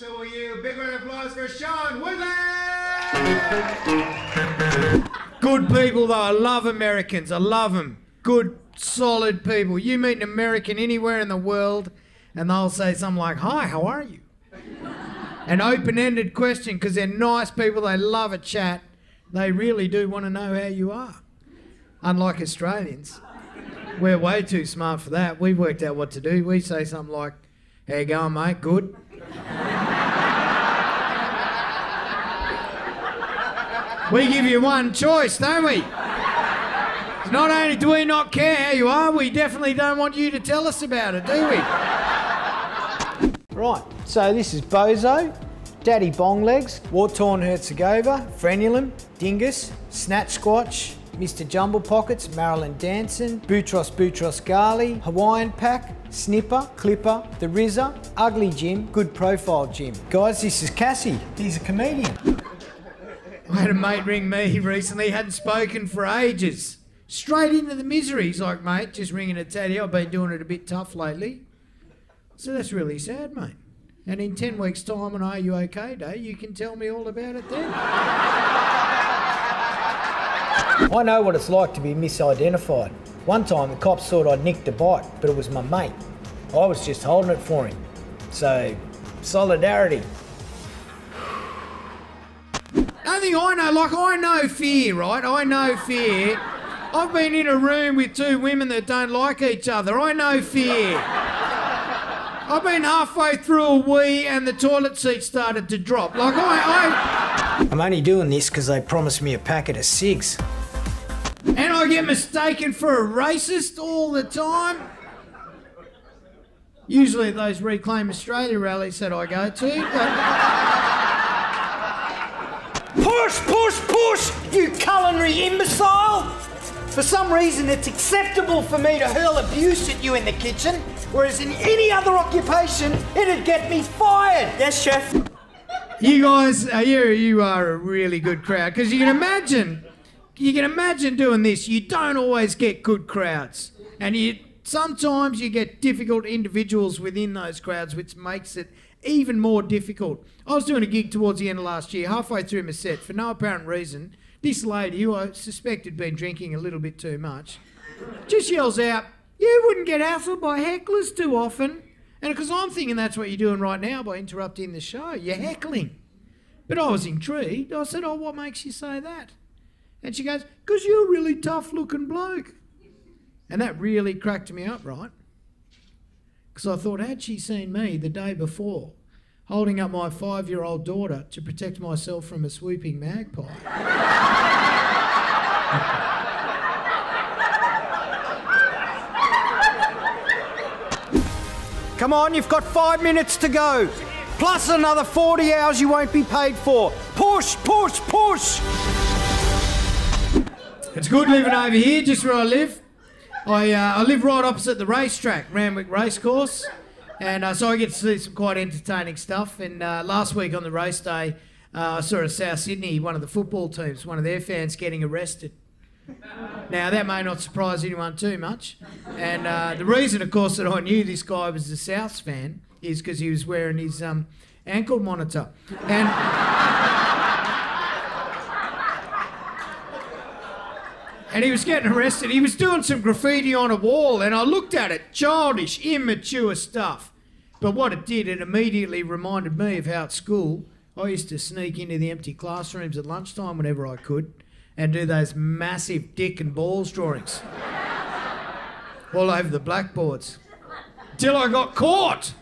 Will you. Big round of applause for Sean Woodley! Good people, though. I love Americans. I love them. Good, solid people. You meet an American anywhere in the world, and they'll say something like, Hi, how are you? An open ended question because they're nice people. They love a chat. They really do want to know how you are. Unlike Australians, we're way too smart for that. We've worked out what to do. We say something like, How you going, mate? Good. We give you one choice, don't we? Not only do we not care how you are, we definitely don't want you to tell us about it, do we? Right, so this is Bozo, Daddy Bonglegs, War Torn Herzegovina, Frenulum, Dingus, Snatch Squatch, Mr. Jumble Pockets, Marilyn Danson, Boutros Boutros Ghali, Hawaiian Pack, Snipper, Clipper, The Rizzer, Ugly Jim, Good Profile Jim. Guys, this is Cassie. He's a comedian. I had a mate ring me recently, hadn't spoken for ages. Straight into the misery. He's like, mate, just ringing a teddy. I've been doing it a bit tough lately. So that's really sad, mate. And in 10 weeks' time on Are You OK Day, you can tell me all about it then. I know what it's like to be misidentified. One time the cops thought I'd nicked a bike, but it was my mate. I was just holding it for him. So, solidarity. Only I know, like I know fear, right? I know fear. I've been in a room with two women that don't like each other. I know fear. I've been halfway through a wee and the toilet seat started to drop. Like I, I I'm only doing this because they promised me a packet of cigs. And I get mistaken for a racist all the time. Usually at those Reclaim Australia rallies that I go to, but... Push, push, push, you culinary imbecile! For some reason, it's acceptable for me to hurl abuse at you in the kitchen, whereas in any other occupation, it'd get me fired. Yes, chef. You guys, uh, you, you are a really good crowd because you can imagine, you can imagine doing this. You don't always get good crowds, and you sometimes you get difficult individuals within those crowds, which makes it even more difficult. I was doing a gig towards the end of last year, halfway through my set, for no apparent reason. This lady, who I suspect had been drinking a little bit too much, just yells out, You wouldn't get hassled by hecklers too often. And because I'm thinking that's what you're doing right now by interrupting the show, you're heckling. But I was intrigued. I said, Oh, what makes you say that? And she goes, Because you're a really tough looking bloke. And that really cracked me up, right? Because I mm. thought, had she seen me the day before holding up my five year old daughter to protect myself from a swooping magpie? Come on, you've got five minutes to go. Plus another 40 hours you won't be paid for. Push, push, push. It's good living over here, just where I live. I, uh, I live right opposite the racetrack, Randwick Racecourse. And uh, so I get to see some quite entertaining stuff. And uh, last week on the race day, uh, I saw at South Sydney, one of the football teams, one of their fans getting arrested. Now, that may not surprise anyone too much. And uh, the reason, of course, that I knew this guy was a Souths fan is because he was wearing his um, ankle monitor. And. And he was getting arrested. He was doing some graffiti on a wall, and I looked at it. Childish, immature stuff. But what it did, it immediately reminded me of how at school I used to sneak into the empty classrooms at lunchtime whenever I could and do those massive dick and balls drawings all over the blackboards till I got caught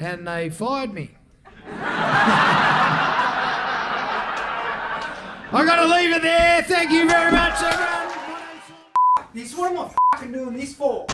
and they fired me. I gotta leave it there. Thank you very much, everyone. This what am I doing this for?